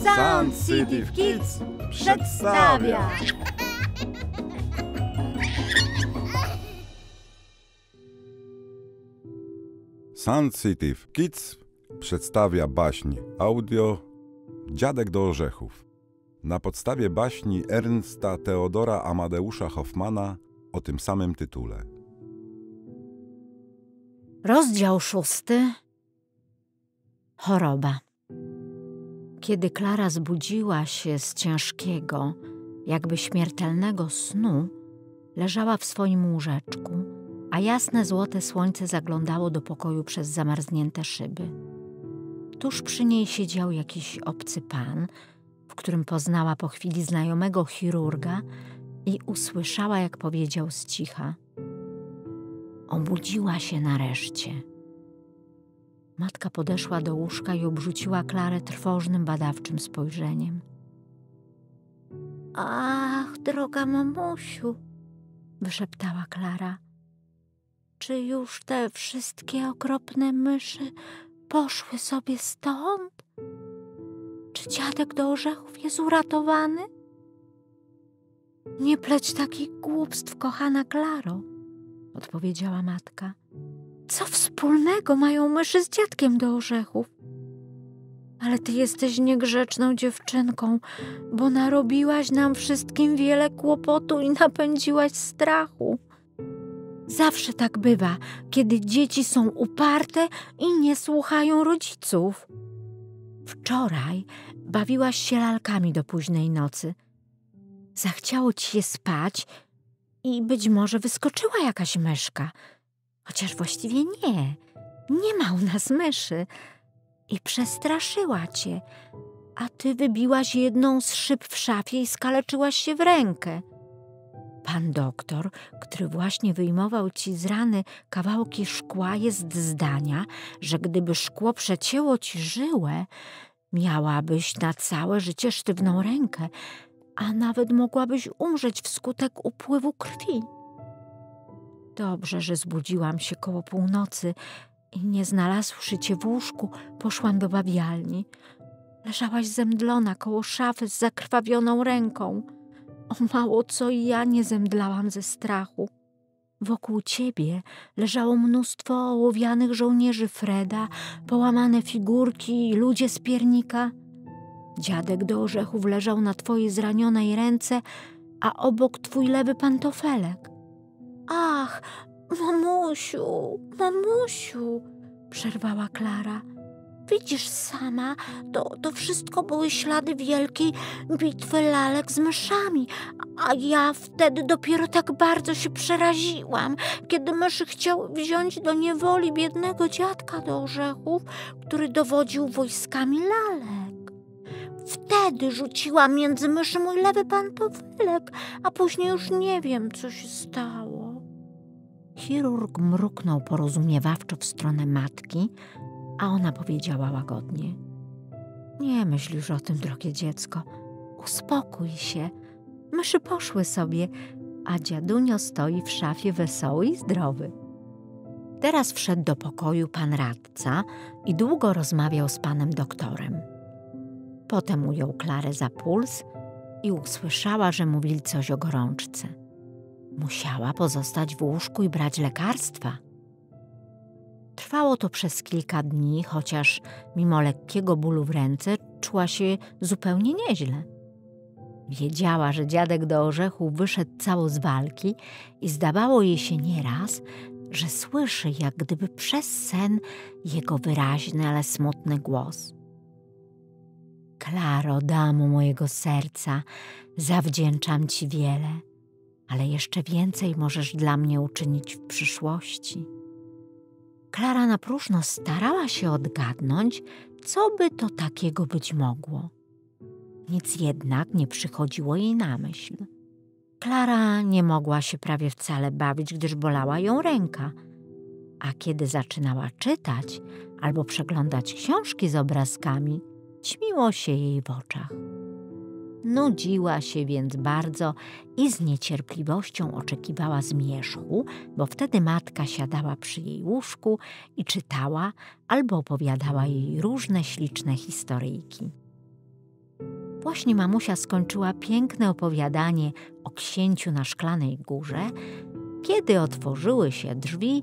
Sun City Kids przedstawia. Sun City Kids przedstawia baśń audio Dziadek do orzechów. Na podstawie baśni Ernsta Teodora Amadeusza Hoffmana o tym samym tytule. Rozdział szósty. Choroba. Kiedy Klara zbudziła się z ciężkiego, jakby śmiertelnego snu, leżała w swoim łóżeczku, a jasne złote słońce zaglądało do pokoju przez zamarznięte szyby. Tuż przy niej siedział jakiś obcy pan, w którym poznała po chwili znajomego chirurga i usłyszała, jak powiedział z cicha: Obudziła się nareszcie. Matka podeszła do łóżka i obrzuciła Klarę trwożnym, badawczym spojrzeniem. Ach, droga mamusiu, wyszeptała Klara. Czy już te wszystkie okropne myszy poszły sobie stąd? Czy dziadek do orzechów jest uratowany? Nie pleć takich głupstw, kochana Klaro, odpowiedziała matka. Co wspólnego mają myszy z dziadkiem do orzechów? Ale ty jesteś niegrzeczną dziewczynką, bo narobiłaś nam wszystkim wiele kłopotu i napędziłaś strachu. Zawsze tak bywa, kiedy dzieci są uparte i nie słuchają rodziców. Wczoraj bawiłaś się lalkami do późnej nocy. Zachciało ci się spać i być może wyskoczyła jakaś myszka – chociaż właściwie nie. Nie ma u nas myszy. I przestraszyła cię, a ty wybiłaś jedną z szyb w szafie i skaleczyłaś się w rękę. Pan doktor, który właśnie wyjmował ci z rany kawałki szkła, jest zdania, że gdyby szkło przecięło ci żyłę, miałabyś na całe życie sztywną rękę, a nawet mogłabyś umrzeć wskutek upływu krwi. Dobrze, że zbudziłam się koło północy i nie znalazłszy cię w łóżku, poszłam do bawialni. Leżałaś zemdlona koło szafy z zakrwawioną ręką. O mało co i ja nie zemdlałam ze strachu. Wokół ciebie leżało mnóstwo ołowianych żołnierzy Freda, połamane figurki i ludzie z piernika. Dziadek do orzechów leżał na twojej zranionej ręce, a obok twój lewy pantofelek. Ach, mamusiu, mamusiu, przerwała Klara. Widzisz sama, to, to wszystko były ślady wielkiej bitwy lalek z myszami, a ja wtedy dopiero tak bardzo się przeraziłam, kiedy myszy chciały wziąć do niewoli biednego dziadka do orzechów, który dowodził wojskami lalek. Wtedy rzuciłam między myszy mój lewy pantofelek, a później już nie wiem, co się stało. Chirurg mruknął porozumiewawczo w stronę matki, a ona powiedziała łagodnie: Nie myśl już o tym, drogie dziecko. Uspokój się. Myszy poszły sobie, a dziadunio stoi w szafie wesoły i zdrowy. Teraz wszedł do pokoju pan radca i długo rozmawiał z panem doktorem. Potem ujął Klarę za puls i usłyszała, że mówili coś o gorączce. Musiała pozostać w łóżku i brać lekarstwa. Trwało to przez kilka dni, chociaż mimo lekkiego bólu w ręce czuła się zupełnie nieźle. Wiedziała, że dziadek do orzechu wyszedł cało z walki i zdawało jej się nieraz, że słyszy jak gdyby przez sen jego wyraźny, ale smutny głos. Klaro, damo mojego serca, zawdzięczam ci wiele – ale jeszcze więcej możesz dla mnie uczynić w przyszłości. Klara na próżno starała się odgadnąć, co by to takiego być mogło. Nic jednak nie przychodziło jej na myśl. Klara nie mogła się prawie wcale bawić, gdyż bolała ją ręka, a kiedy zaczynała czytać albo przeglądać książki z obrazkami, ćmiło się jej w oczach. Nudziła się więc bardzo i z niecierpliwością oczekiwała zmierzchu, bo wtedy matka siadała przy jej łóżku i czytała albo opowiadała jej różne śliczne historyjki. Właśnie mamusia skończyła piękne opowiadanie o księciu na szklanej górze, kiedy otworzyły się drzwi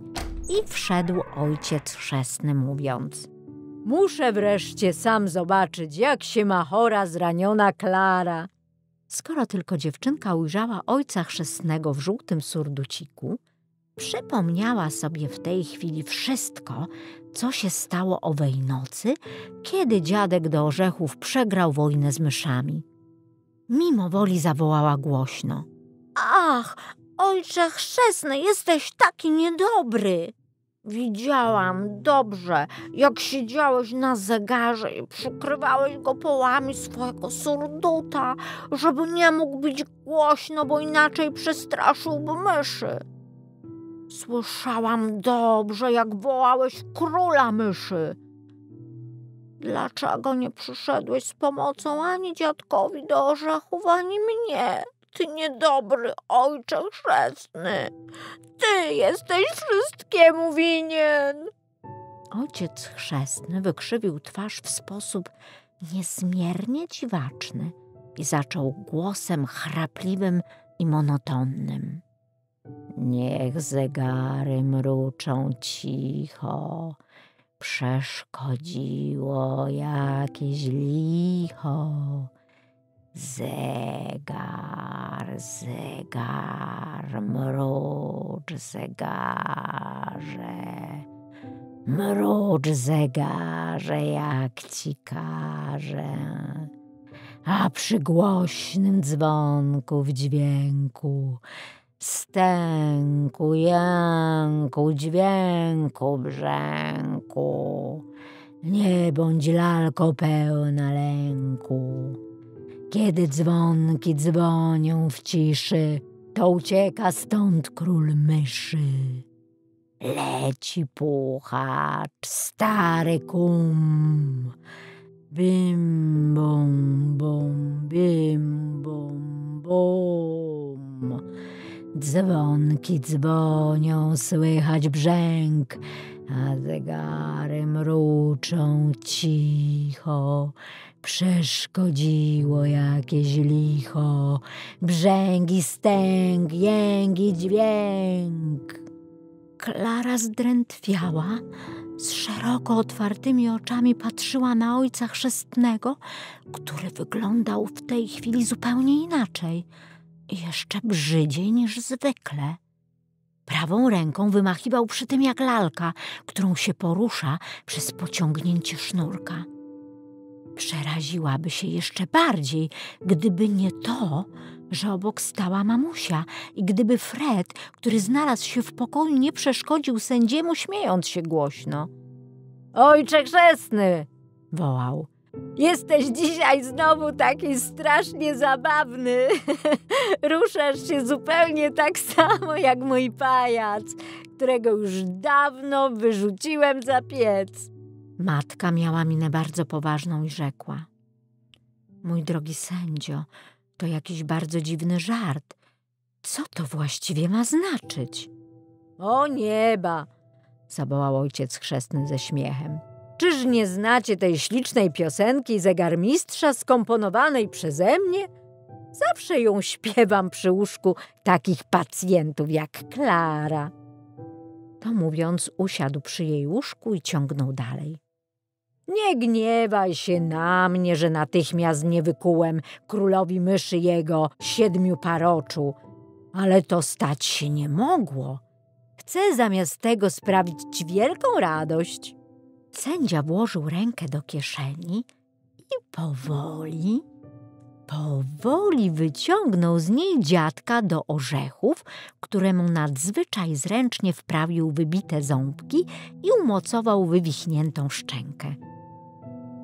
i wszedł ojciec chrzestny, mówiąc: Muszę wreszcie sam zobaczyć, jak się ma chora, zraniona Klara. Skoro tylko dziewczynka ujrzała ojca chrzestnego w żółtym surduciku, przypomniała sobie w tej chwili wszystko, co się stało owej nocy, kiedy dziadek do orzechów przegrał wojnę z myszami. Mimo woli zawołała głośno. Ach, ojcze chrzestny, jesteś taki niedobry! Widziałam dobrze, jak siedziałeś na zegarze i przykrywałeś go połami swojego surduta, żeby nie mógł być głośno, bo inaczej przestraszyłby myszy. Słyszałam dobrze, jak wołałeś króla myszy. Dlaczego nie przyszedłeś z pomocą ani dziadkowi do orzechów, ani mnie? Ty niedobry ojcze chrzestny. Ty jesteś wszystkiemu winien. Ojciec chrzestny wykrzywił twarz w sposób niezmiernie dziwaczny i zaczął głosem chrapliwym i monotonnym. Niech zegary mruczą cicho, przeszkodziło jakieś licho. Zegar, zegar, mrucz zegarze, mrucz zegarze, jak ci każe. A przy głośnym dzwonku w dźwięku stęku, jęku, dźwięku, brzęku. Nie bądź lalko pełna lęku. Kiedy dzwonki dzwonią w ciszy, to ucieka stąd król myszy. Leci puchacz, stary kum. Bim, bum, bum, bim, bum, bum. Dzwonki dzwonią, słychać brzęk, a zegary mruczą cicho. Przeszkodziło jakieś licho, brzęgi, stęk, jęgi, dźwięk. Klara zdrętwiała, z szeroko otwartymi oczami patrzyła na ojca chrzestnego, który wyglądał w tej chwili zupełnie inaczej jeszcze brzydziej niż zwykle. Prawą ręką wymachiwał przy tym jak lalka, którą się porusza przez pociągnięcie sznurka. Przeraziłaby się jeszcze bardziej, gdyby nie to, że obok stała mamusia i gdyby Fred, który znalazł się w pokoju, nie przeszkodził sędziemu, śmiejąc się głośno. Ojcze chrzestny! wołał. Jesteś dzisiaj znowu taki strasznie zabawny. Ruszasz się zupełnie tak samo jak mój pajac, którego już dawno wyrzuciłem za piec. Matka miała minę bardzo poważną i rzekła: Mój drogi sędzio, to jakiś bardzo dziwny żart. Co to właściwie ma znaczyć? O nieba! zawołał ojciec chrzestny ze śmiechem. Czyż nie znacie tej ślicznej piosenki zegarmistrza skomponowanej przeze mnie? Zawsze ją śpiewam przy łóżku takich pacjentów jak Klara. To mówiąc, usiadł przy jej łóżku i ciągnął dalej. Nie gniewaj się na mnie, że natychmiast nie wykułem królowi myszy jego siedmiu paroczu, ale to stać się nie mogło. Chcę zamiast tego sprawić ci wielką radość. Sędzia włożył rękę do kieszeni i powoli, powoli wyciągnął z niej dziadka do orzechów, któremu nadzwyczaj zręcznie wprawił wybite ząbki i umocował wywichniętą szczękę.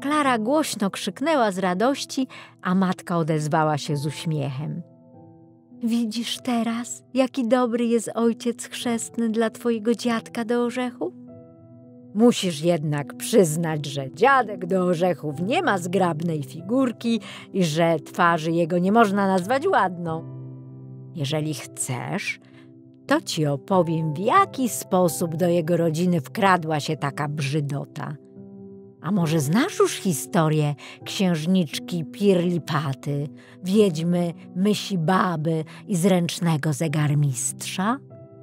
Klara głośno krzyknęła z radości, a matka odezwała się z uśmiechem. Widzisz teraz, jaki dobry jest ojciec chrzestny dla twojego dziadka do orzechów? Musisz jednak przyznać, że dziadek do orzechów nie ma zgrabnej figurki i że twarzy jego nie można nazwać ładną. Jeżeli chcesz, to ci opowiem, w jaki sposób do jego rodziny wkradła się taka brzydota. A może znasz już historię księżniczki Pirlipaty, wiedźmy, mysi baby i zręcznego zegarmistrza?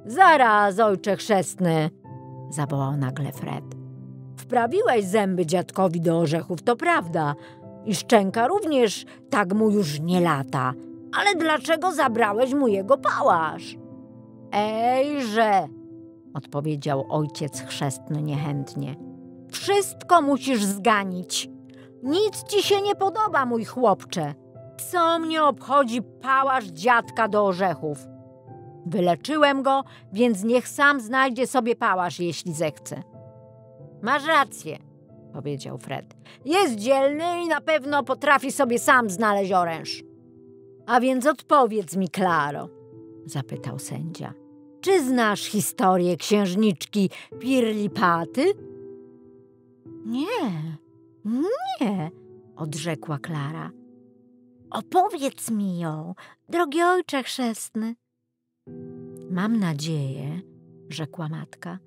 Zaraz, ojcze chrzestny, zawołał nagle Fred. Wprawiłeś zęby dziadkowi do orzechów, to prawda. I szczęka również tak mu już nie lata. Ale dlaczego zabrałeś mu jego pałasz? Ejże, odpowiedział ojciec chrzestny niechętnie. Wszystko musisz zganić. Nic ci się nie podoba, mój chłopcze. Co mnie obchodzi pałasz dziadka do orzechów? Wyleczyłem go, więc niech sam znajdzie sobie pałasz, jeśli zechce. Masz rację, powiedział Fred. Jest dzielny i na pewno potrafi sobie sam znaleźć oręż. A więc odpowiedz mi, Klaro, zapytał sędzia. Czy znasz historię księżniczki Pirlipaty? Nie, nie, odrzekła Klara. Opowiedz mi ją, drogi ojcze chrzestny. Mam nadzieję, rzekła matka.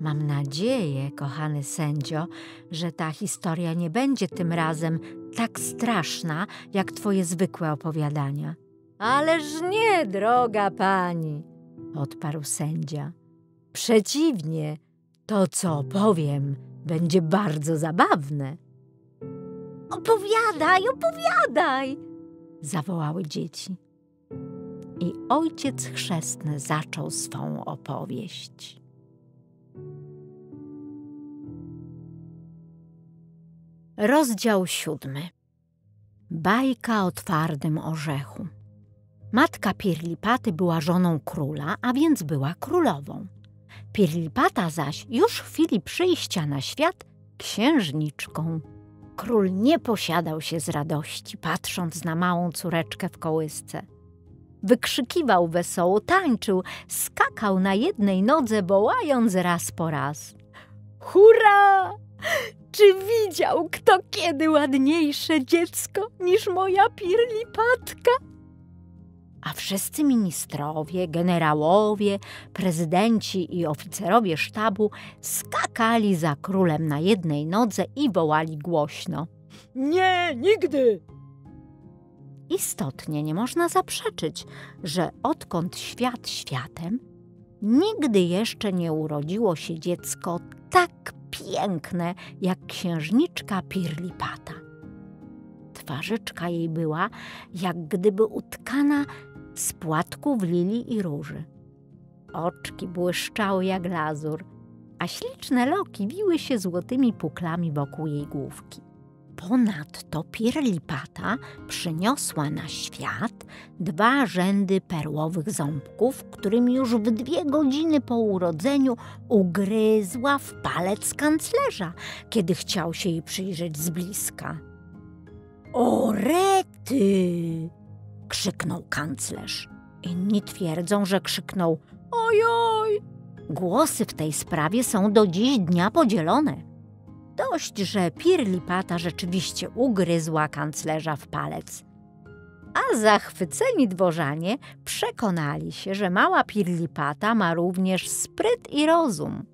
Mam nadzieję, kochany sędzio, że ta historia nie będzie tym razem tak straszna, jak twoje zwykłe opowiadania. Ależ nie, droga pani, odparł sędzia. Przeciwnie, to co opowiem będzie bardzo zabawne. Opowiadaj, opowiadaj! zawołały dzieci. I ojciec chrzestny zaczął swą opowieść. Rozdział siódmy. Bajka o twardym orzechu. Matka Pirlipaty była żoną króla, a więc była królową. Pirlipata zaś już w chwili przyjścia na świat księżniczką. Król nie posiadał się z radości, patrząc na małą córeczkę w kołysce. Wykrzykiwał wesoło, tańczył, skakał na jednej nodze, wołając raz po raz. Hurra! Czy widział kto kiedy ładniejsze dziecko niż moja pirlipatka? A wszyscy ministrowie, generałowie, prezydenci i oficerowie sztabu skakali za królem na jednej nodze i wołali głośno. Nie, nigdy! Istotnie nie można zaprzeczyć, że odkąd świat światem, nigdy jeszcze nie urodziło się dziecko tak piękne jak księżniczka Pirlipata. Twarzyczka jej była jak gdyby utkana z płatków lilii i róży. Oczki błyszczały jak lazur, a śliczne loki wiły się złotymi puklami wokół jej główki. Ponadto Pirlipata przyniosła na świat dwa rzędy perłowych ząbków, którymi już w dwie godziny po urodzeniu ugryzła w palec kanclerza, kiedy chciał się jej przyjrzeć z bliska. O rety! Krzyknął kanclerz. Inni twierdzą, że krzyknął ojoj. Głosy w tej sprawie są do dziś dnia podzielone. Dość, że Pirlipata rzeczywiście ugryzła kanclerza w palec. A zachwyceni dworzanie przekonali się, że mała Pirlipata ma również spryt i rozum.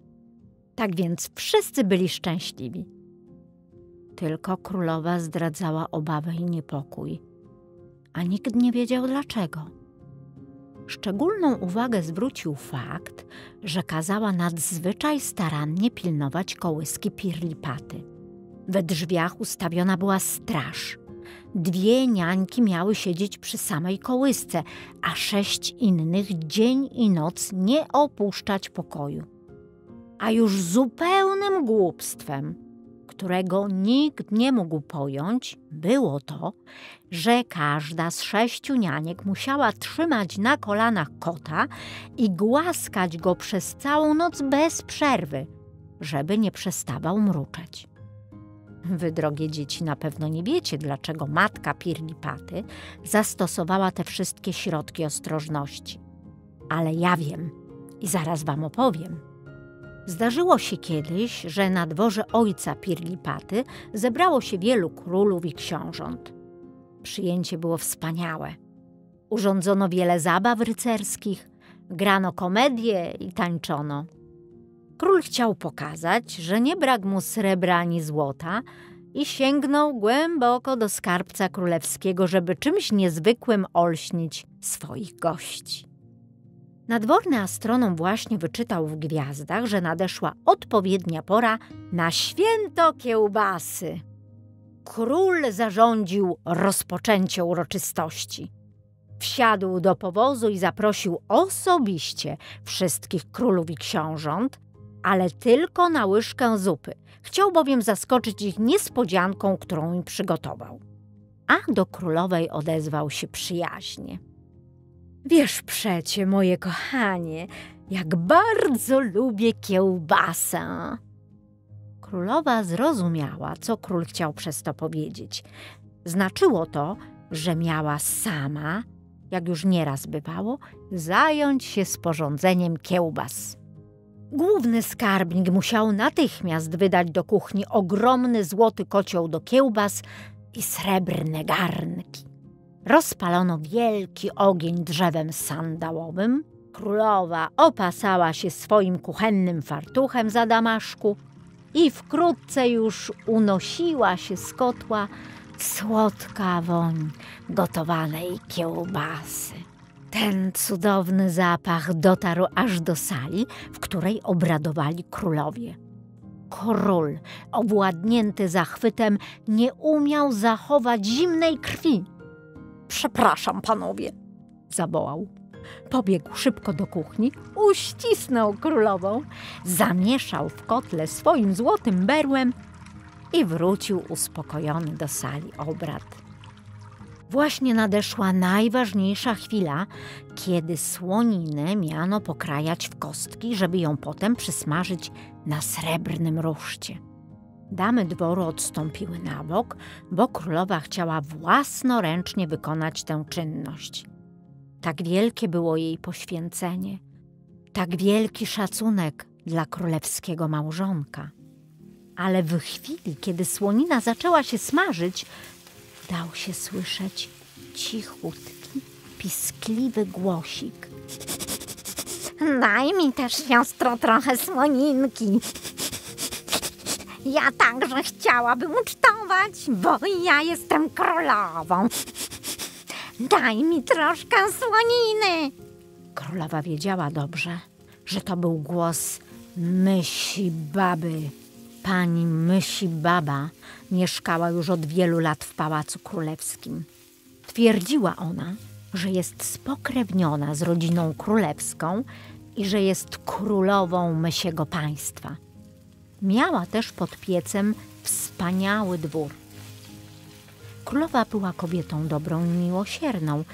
Tak więc wszyscy byli szczęśliwi. Tylko królowa zdradzała obawę i niepokój, a nikt nie wiedział dlaczego. Szczególną uwagę zwrócił fakt, że kazała nadzwyczaj starannie pilnować kołyski Pirlipaty. We drzwiach ustawiona była straż. Dwie niańki miały siedzieć przy samej kołysce, a sześć innych dzień i noc nie opuszczać pokoju. A już zupełnym głupstwem którego nikt nie mógł pojąć, było to, że każda z sześciu nianiek musiała trzymać na kolanach kota i głaskać go przez całą noc bez przerwy, żeby nie przestawał mruczeć. Wy, drogie dzieci, na pewno nie wiecie, dlaczego matka Pirlipaty zastosowała te wszystkie środki ostrożności. Ale ja wiem i zaraz wam opowiem. Zdarzyło się kiedyś, że na dworze ojca Pirlipaty zebrało się wielu królów i książąt. Przyjęcie było wspaniałe. Urządzono wiele zabaw rycerskich, grano komedie i tańczono. Król chciał pokazać, że nie brak mu srebra ani złota i sięgnął głęboko do skarbca królewskiego, żeby czymś niezwykłym olśnić swoich gości. Nadworny astronom właśnie wyczytał w gwiazdach, że nadeszła odpowiednia pora na święto kiełbasy. Król zarządził rozpoczęcie uroczystości. Wsiadł do powozu i zaprosił osobiście wszystkich królów i książąt, ale tylko na łyżkę zupy. Chciał bowiem zaskoczyć ich niespodzianką, którą im przygotował. A do królowej odezwał się przyjaźnie. Wiesz przecie, moje kochanie, jak bardzo lubię kiełbasę. Królowa zrozumiała, co król chciał przez to powiedzieć. Znaczyło to, że miała sama, jak już nieraz bywało, zająć się sporządzeniem kiełbas. Główny skarbnik musiał natychmiast wydać do kuchni ogromny złoty kocioł do kiełbas i srebrne garnki. Rozpalono wielki ogień drzewem sandałowym. Królowa opasała się swoim kuchennym fartuchem za damaszku i wkrótce już unosiła się z kotła słodka woń gotowanej kiełbasy. Ten cudowny zapach dotarł aż do sali, w której obradowali królowie. Król, obładnięty zachwytem, nie umiał zachować zimnej krwi. Przepraszam, panowie, zawołał. Pobiegł szybko do kuchni, uścisnął królową, zamieszał w kotle swoim złotym berłem i wrócił uspokojony do sali obrad. Właśnie nadeszła najważniejsza chwila, kiedy słoninę miano pokrajać w kostki, żeby ją potem przysmażyć na srebrnym ruszcie. Damy dworu odstąpiły na bok, bo królowa chciała własnoręcznie wykonać tę czynność. Tak wielkie było jej poświęcenie, tak wielki szacunek dla królewskiego małżonka. Ale w chwili, kiedy słonina zaczęła się smażyć, dał się słyszeć cichutki, piskliwy głosik. Daj mi też, siostro, trochę słoninki. Ja także chciałabym ucztować, bo ja jestem królową. Daj mi troszkę słoniny. Królowa wiedziała dobrze, że to był głos mysi baby. Pani mysi baba mieszkała już od wielu lat w Pałacu Królewskim. Twierdziła ona, że jest spokrewniona z rodziną królewską i że jest królową mysiego państwa. Miała też pod piecem wspaniały dwór. Królowa była kobietą dobrą i miłosierną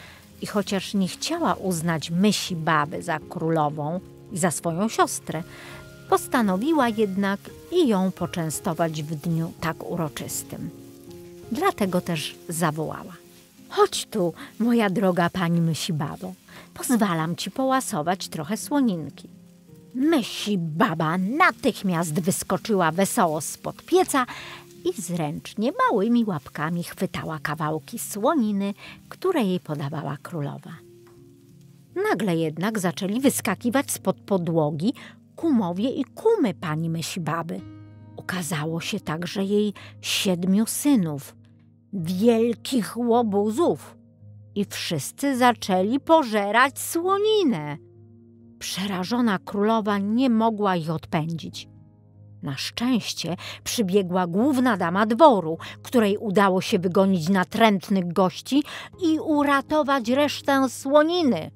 i chociaż nie chciała uznać mysi baby za królową i za swoją siostrę, postanowiła jednak i ją poczęstować w dniu tak uroczystym. Dlatego też zawołała. Chodź tu, moja droga pani mysi babo. Pozwalam ci połasować trochę słoninki. Mysi baba natychmiast wyskoczyła wesoło spod pieca i zręcznie małymi łapkami chwytała kawałki słoniny, które jej podawała królowa. Nagle jednak zaczęli wyskakiwać spod podłogi kumowie i kumy pani mysi baby. Ukazało się także jej siedmiu synów, wielkich łobuzów i wszyscy zaczęli pożerać słoninę. Przerażona królowa nie mogła ich odpędzić. Na szczęście przybiegła główna dama dworu, której udało się wygonić natrętnych gości i uratować resztę słoniny.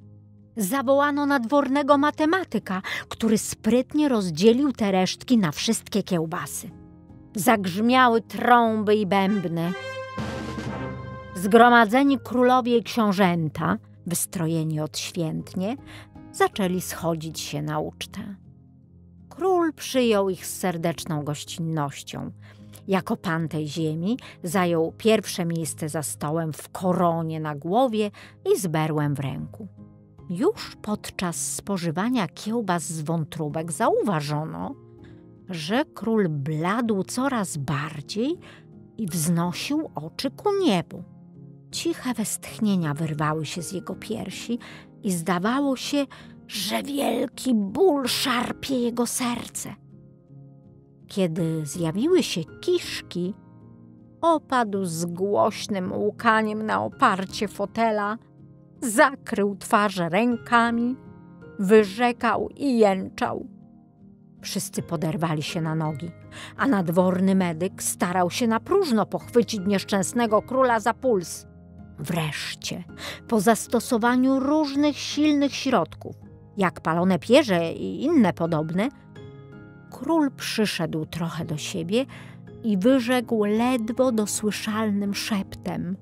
Zawołano nadwornego matematyka, który sprytnie rozdzielił te resztki na wszystkie kiełbasy. Zagrzmiały trąby i bębny. Zgromadzeni królowie i książęta, wystrojeni odświętnie, zaczęli schodzić się na ucztę. Król przyjął ich z serdeczną gościnnością. Jako pan tej ziemi zajął pierwsze miejsce za stołem w koronie na głowie i z berłem w ręku. Już podczas spożywania kiełbas z wątróbek zauważono, że król bladł coraz bardziej i wznosił oczy ku niebu. Ciche westchnienia wyrwały się z jego piersi i zdawało się, że wielki ból szarpie jego serce. Kiedy zjawiły się kiszki, opadł z głośnym łukaniem na oparcie fotela, zakrył twarz rękami, wyrzekał i jęczał. Wszyscy poderwali się na nogi, a nadworny medyk starał się na próżno pochwycić nieszczęsnego króla za puls. Wreszcie, po zastosowaniu różnych silnych środków, jak palone pierze i inne podobne, król przyszedł trochę do siebie i wyrzekł ledwo dosłyszalnym szeptem: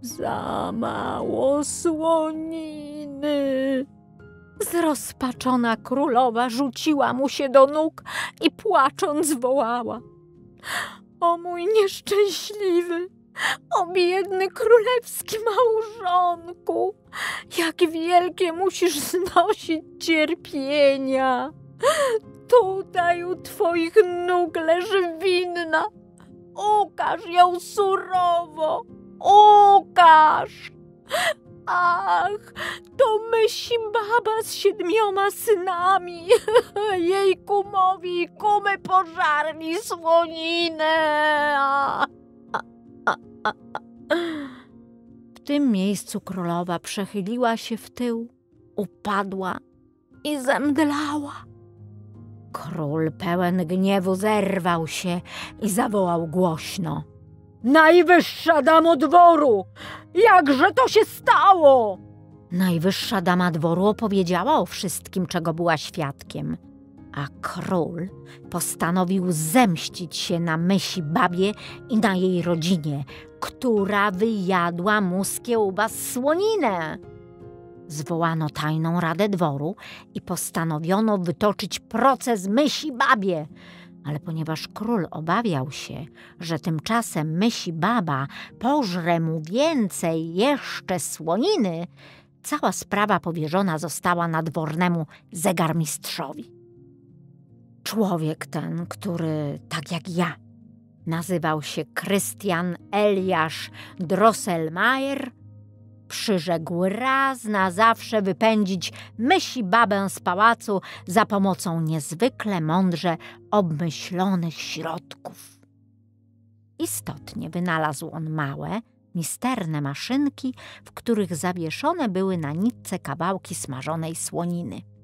Za mało słoniny. Zrozpaczona królowa rzuciła mu się do nóg i płacząc wołała: O mój nieszczęśliwy, o biedny królewski małżonku, jak wielkie musisz znosić cierpienia. Tutaj u twoich nóg leży winna. Ukaż ją surowo, ukaż. Ach, to myśli baba z siedmioma synami. Jej kumowi i kumy pożarli słoninę. W tym miejscu królowa przechyliła się w tył, upadła i zemdlała. Król pełen gniewu zerwał się i zawołał głośno. Najwyższa damo dworu! Jakże to się stało? Najwyższa dama dworu opowiedziała o wszystkim, czego była świadkiem. A król postanowił zemścić się na mysi babie i na jej rodzinie, która wyjadła mu z kiełbas słoninę. Zwołano tajną radę dworu i postanowiono wytoczyć proces mysi babie. Ale ponieważ król obawiał się, że tymczasem mysi baba pożre mu więcej jeszcze słoniny, cała sprawa powierzona została nadwornemu zegarmistrzowi. Człowiek ten, który, tak jak ja, nazywał się Krystian Eliasz Drosselmayer, przyrzekł raz na zawsze wypędzić mysi babę z pałacu za pomocą niezwykle mądrze obmyślonych środków. Istotnie wynalazł on małe, misterne maszynki, w których zawieszone były na nitce kawałki smażonej słoniny.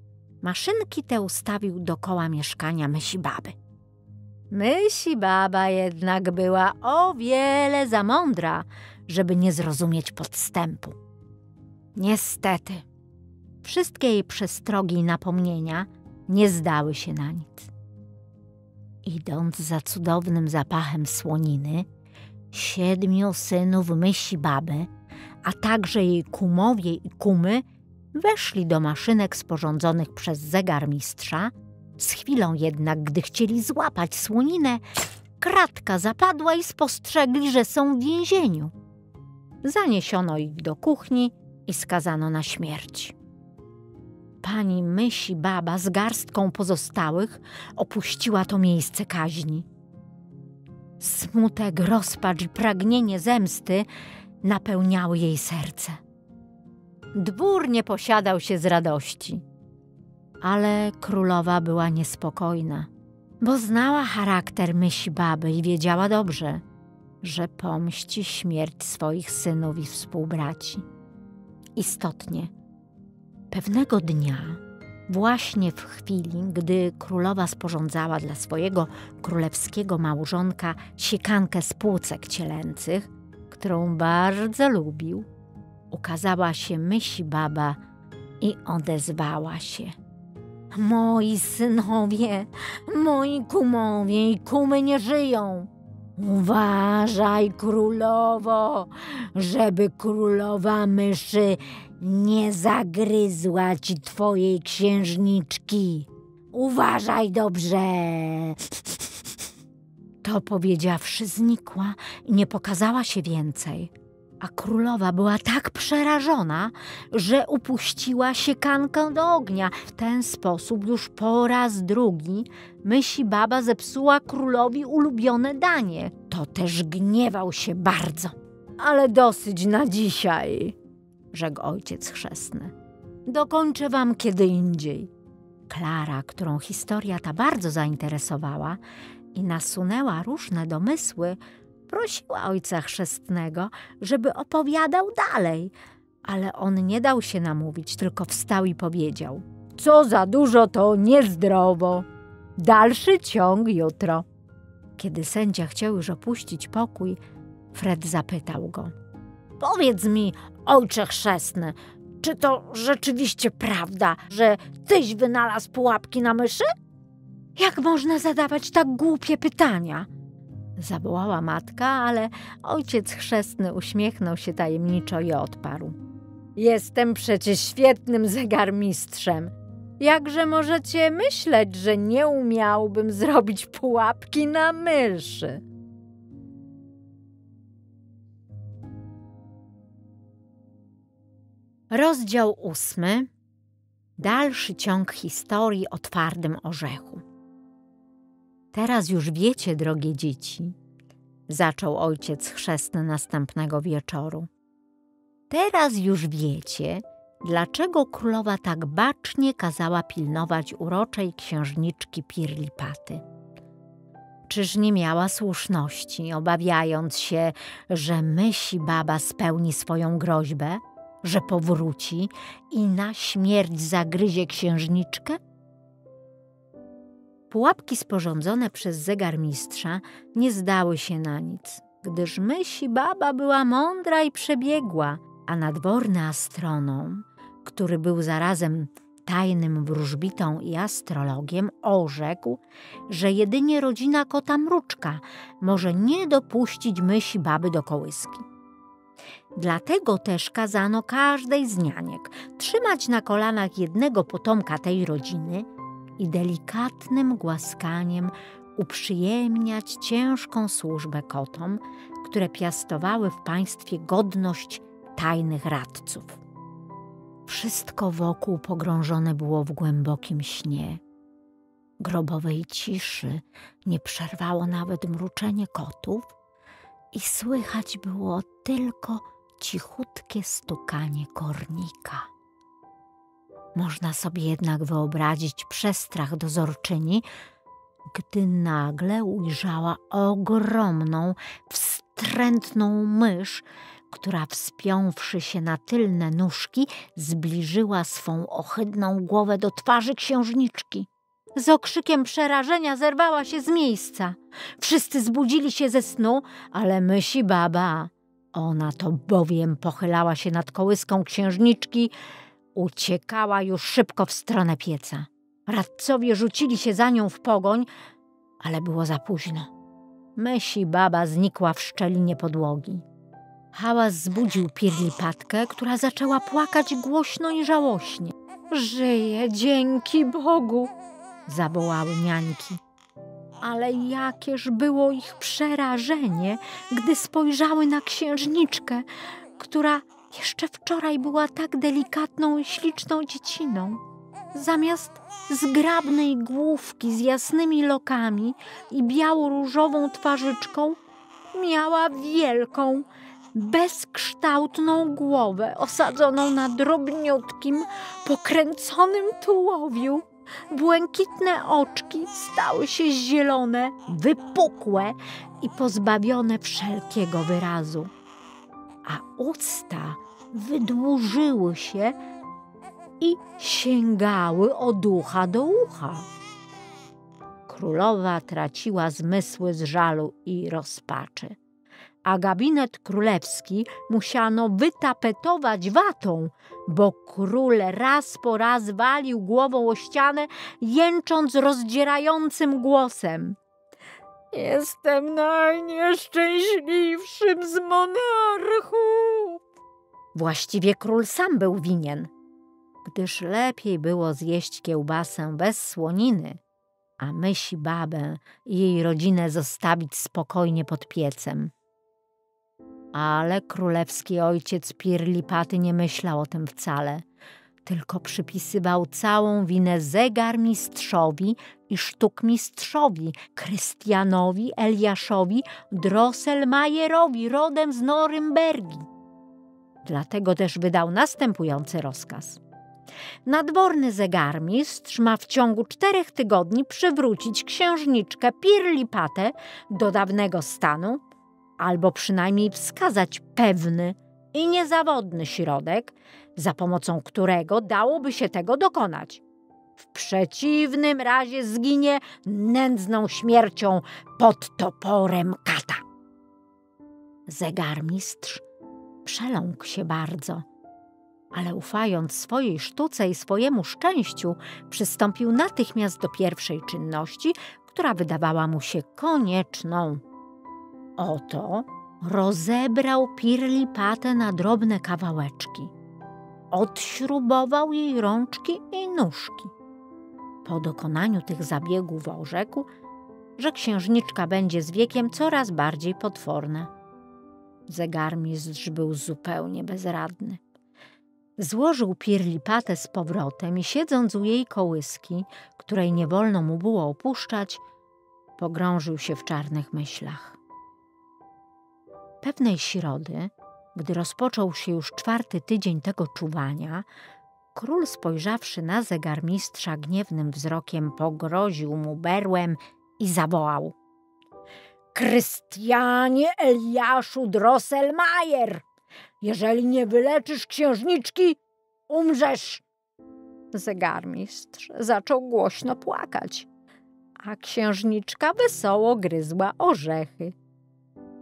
Maszynki te ustawił dokoła mieszkania mysi baby. Mysi baba jednak była o wiele za mądra, żeby nie zrozumieć podstępu. Niestety, wszystkie jej przestrogi i napomnienia nie zdały się na nic. Idąc za cudownym zapachem słoniny, siedmiu synów mysi baby, a także jej kumowie i kumy weszli do maszynek sporządzonych przez zegarmistrza. Z chwilą jednak, gdy chcieli złapać słoninę, kratka zapadła i spostrzegli, że są w więzieniu. Zaniesiono ich do kuchni i skazano na śmierć. Pani myśli baba z garstką pozostałych opuściła to miejsce kaźni. Smutek, rozpacz i pragnienie zemsty napełniały jej serce. Dwór nie posiadał się z radości, ale królowa była niespokojna, bo znała charakter myśli baby i wiedziała dobrze, że pomści śmierć swoich synów i współbraci. Istotnie, pewnego dnia, właśnie w chwili, gdy królowa sporządzała dla swojego królewskiego małżonka siekankę z płucek cielęcych, którą bardzo lubił, ukazała się myśli baba i odezwała się. Moi synowie, moi kumowie i kumy nie żyją. Uważaj, królowo, żeby królowa myszy nie zagryzła ci twojej księżniczki. Uważaj dobrze. To powiedziawszy, znikła i nie pokazała się więcej. A królowa była tak przerażona, że upuściła siekankę do ognia. W ten sposób już po raz drugi myśli baba zepsuła królowi ulubione danie. To też gniewał się bardzo. Ale dosyć na dzisiaj, rzekł ojciec chrzestny. Dokończę wam kiedy indziej. Klara, którą historia ta bardzo zainteresowała i nasunęła różne domysły, prosiła ojca chrzestnego, żeby opowiadał dalej, ale on nie dał się namówić, tylko wstał i powiedział: Co za dużo, to niezdrowo. Dalszy ciąg jutro. Kiedy sędzia chciał już opuścić pokój, Fred zapytał go: Powiedz mi, ojcze chrzestny, czy to rzeczywiście prawda, że tyś wynalazł pułapki na myszy? Jak można zadawać tak głupie pytania? Zawołała matka, ale ojciec chrzestny uśmiechnął się tajemniczo i odparł. Jestem przecież świetnym zegarmistrzem. Jakże możecie myśleć, że nie umiałbym zrobić pułapki na myszy? Rozdział ósmy. Dalszy ciąg historii o twardym orzechu. Teraz już wiecie, drogie dzieci, zaczął ojciec chrzestny następnego wieczoru. Teraz już wiecie, dlaczego królowa tak bacznie kazała pilnować uroczej księżniczki Pirlipaty. Czyż nie miała słuszności, obawiając się, że myśli baba spełni swoją groźbę, że powróci i na śmierć zagryzie księżniczkę? Pułapki sporządzone przez zegarmistrza nie zdały się na nic, gdyż myśli baba była mądra i przebiegła, a nadworny astronom, który był zarazem tajnym wróżbitą i astrologiem, orzekł, że jedynie rodzina kota mruczka może nie dopuścić myśli baby do kołyski. Dlatego też kazano każdej z nianiek trzymać na kolanach jednego potomka tej rodziny i delikatnym głaskaniem uprzyjemniać ciężką służbę kotom, które piastowały w państwie godność tajnych radców. Wszystko wokół pogrążone było w głębokim śnie. Grobowej ciszy nie przerwało nawet mruczenie kotów i słychać było tylko cichutkie stukanie kornika. Można sobie jednak wyobrazić przestrach dozorczyni, gdy nagle ujrzała ogromną, wstrętną mysz, która wspiąwszy się na tylne nóżki, zbliżyła swą ohydną głowę do twarzy księżniczki. Z okrzykiem przerażenia zerwała się z miejsca. Wszyscy zbudzili się ze snu, ale myśli baba, ona to bowiem pochylała się nad kołyską księżniczki, uciekała już szybko w stronę pieca. Radcowie rzucili się za nią w pogoń, ale było za późno. Myśli baba znikła w szczelinie podłogi. Hałas zbudził Pirlipatkę, która zaczęła płakać głośno i żałośnie. Żyje, dzięki Bogu! zawołały niańki. Ale jakież było ich przerażenie, gdy spojrzały na księżniczkę, która jeszcze wczoraj była tak delikatną i śliczną dzieciną. Zamiast zgrabnej główki z jasnymi lokami i biało-różową twarzyczką, miała wielką, bezkształtną głowę osadzoną na drobniutkim, pokręconym tułowiu. Błękitne oczki stały się zielone, wypukłe i pozbawione wszelkiego wyrazu, a usta wydłużyły się i sięgały od ucha do ucha. Królowa traciła zmysły z żalu i rozpaczy a gabinet królewski musiano wytapetować watą, bo król raz po raz walił głową o ścianę, jęcząc rozdzierającym głosem. Jestem najnieszczęśliwszym z monarchów. Właściwie król sam był winien, gdyż lepiej było zjeść kiełbasę bez słoniny, a myśli babę i jej rodzinę zostawić spokojnie pod piecem. Ale królewski ojciec Pirlipaty nie myślał o tym wcale, tylko przypisywał całą winę zegarmistrzowi i sztukmistrzowi, Krystianowi, Eliaszowi, Drosselmajerowi, rodem z Norymbergi. Dlatego też wydał następujący rozkaz. Nadworny zegarmistrz ma w ciągu czterech tygodni przywrócić księżniczkę Pirlipatę do dawnego stanu, albo przynajmniej wskazać pewny i niezawodny środek, za pomocą którego dałoby się tego dokonać. W przeciwnym razie zginie nędzną śmiercią pod toporem kata. Zegarmistrz przeląkł się bardzo, ale ufając swojej sztuce i swojemu szczęściu, przystąpił natychmiast do pierwszej czynności, która wydawała mu się konieczną. Oto rozebrał pirlipatę na drobne kawałeczki. Odśrubował jej rączki i nóżki. Po dokonaniu tych zabiegów orzekł, że księżniczka będzie z wiekiem coraz bardziej potworna. Zegarmistrz był zupełnie bezradny. Złożył pirlipatę z powrotem i siedząc u jej kołyski, której nie wolno mu było opuszczać, pogrążył się w czarnych myślach. Pewnej środy, gdy rozpoczął się już czwarty tydzień tego czuwania, król spojrzawszy na zegarmistrza gniewnym wzrokiem, pogroził mu berłem i zawołał – Krystianie Eliaszu Drosselmajer, jeżeli nie wyleczysz księżniczki, umrzesz. Zegarmistrz zaczął głośno płakać, a księżniczka wesoło gryzła orzechy.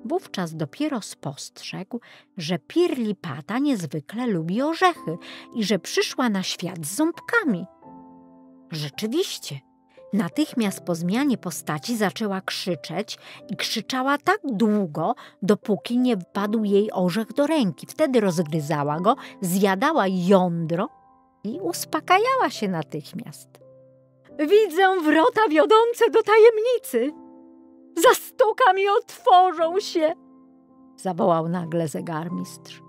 Wówczas dopiero spostrzegł, że Pirlipata niezwykle lubi orzechy i że przyszła na świat z ząbkami. Rzeczywiście – Natychmiast po zmianie postaci zaczęła krzyczeć i krzyczała tak długo, dopóki nie wpadł jej orzech do ręki. Wtedy rozgryzała go, zjadała jądro i uspokajała się natychmiast. Widzę wrota wiodące do tajemnicy. Za stukami otworzą się, zawołał nagle zegarmistrz.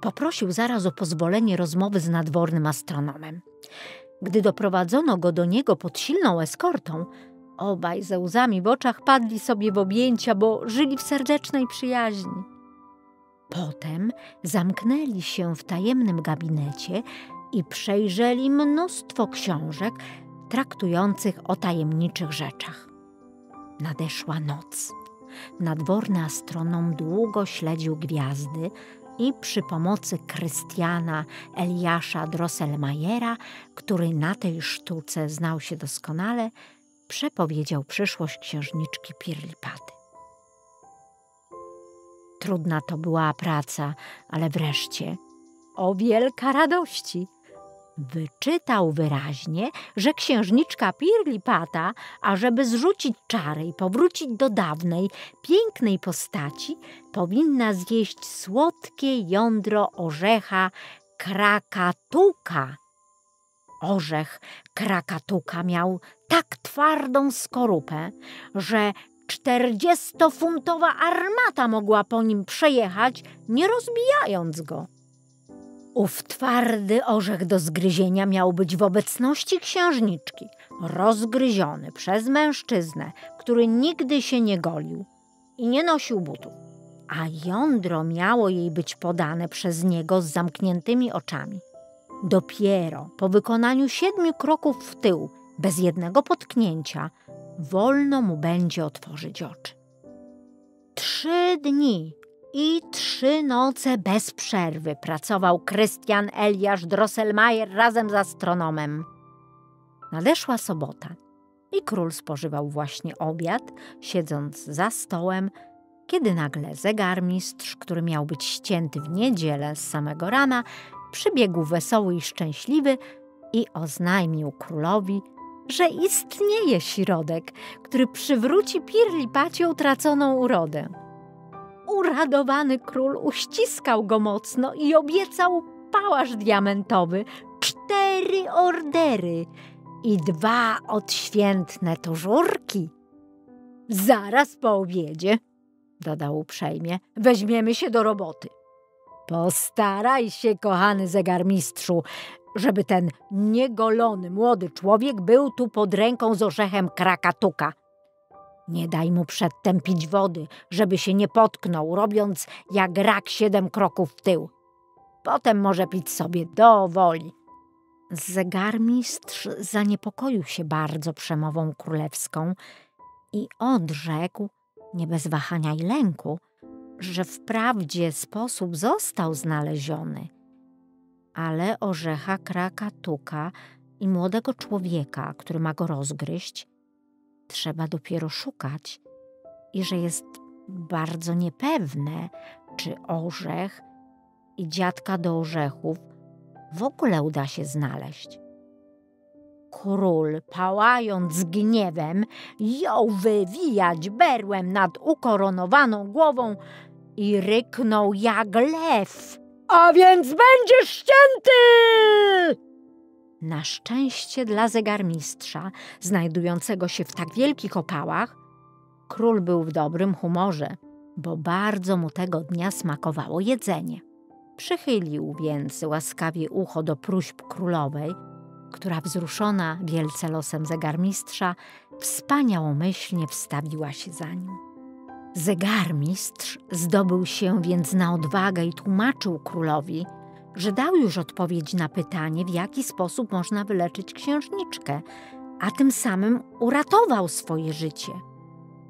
Poprosił zaraz o pozwolenie rozmowy z nadwornym astronomem. Gdy doprowadzono go do niego pod silną eskortą, obaj ze łzami w oczach padli sobie w objęcia, bo żyli w serdecznej przyjaźni. Potem zamknęli się w tajemnym gabinecie i przejrzeli mnóstwo książek traktujących o tajemniczych rzeczach. Nadeszła noc. Nadworny astronom długo śledził gwiazdy, i przy pomocy Krystiana Eliasza Drosselmayera, który na tej sztuce znał się doskonale, przepowiedział przyszłość księżniczki Pirlipaty. Trudna to była praca, ale wreszcie, o wielka radości, Wyczytał wyraźnie, że księżniczka Pirlipata, ażeby zrzucić czary i powrócić do dawnej, pięknej postaci, powinna zjeść słodkie jądro orzecha krakatuka. Orzech krakatuka miał tak twardą skorupę, że czterdziestofuntowa armata mogła po nim przejechać, nie rozbijając go. Ów twardy orzech do zgryzienia miał być w obecności księżniczki, rozgryziony przez mężczyznę, który nigdy się nie golił i nie nosił butów. A jądro miało jej być podane przez niego z zamkniętymi oczami. Dopiero po wykonaniu siedmiu kroków w tył, bez jednego potknięcia, wolno mu będzie otworzyć oczy. Trzy dni i trzy noce bez przerwy pracował Krystian Eliasz Drosselmayer razem z astronomem. Nadeszła sobota i król spożywał właśnie obiad, siedząc za stołem, kiedy nagle zegarmistrz, który miał być ścięty w niedzielę z samego rana, przybiegł wesoły i szczęśliwy i oznajmił królowi, że istnieje środek, który przywróci Pirlipacie utraconą urodę. Uradowany król uściskał go mocno i obiecał pałasz diamentowy, cztery ordery i dwa odświętne tużurki. Zaraz po obiedzie, dodał uprzejmie, weźmiemy się do roboty. Postaraj się, kochany zegarmistrzu, żeby ten niegolony młody człowiek był tu pod ręką z orzechem krakatuka – nie daj mu przedtem pić wody, żeby się nie potknął, robiąc jak rak siedem kroków w tył. Potem może pić sobie do woli. Zegarmistrz zaniepokoił się bardzo przemową królewską i odrzekł, nie bez wahania i lęku, że wprawdzie sposób został znaleziony, ale orzecha krakatuka i młodego człowieka, który ma go rozgryźć, trzeba dopiero szukać i że jest bardzo niepewne, czy orzech i dziadka do orzechów w ogóle uda się znaleźć. Król, pałając gniewem, jął wywijać berłem nad ukoronowaną głową i ryknął jak lew. A więc będziesz ścięty! Na szczęście dla zegarmistrza, znajdującego się w tak wielkich opałach, król był w dobrym humorze, bo bardzo mu tego dnia smakowało jedzenie. Przychylił więc łaskawie ucho do próśb królowej, która wzruszona wielce losem zegarmistrza, wspaniałomyślnie wstawiła się za nim. Zegarmistrz zdobył się więc na odwagę i tłumaczył królowi, że dał już odpowiedź na pytanie, w jaki sposób można wyleczyć księżniczkę, a tym samym uratował swoje życie.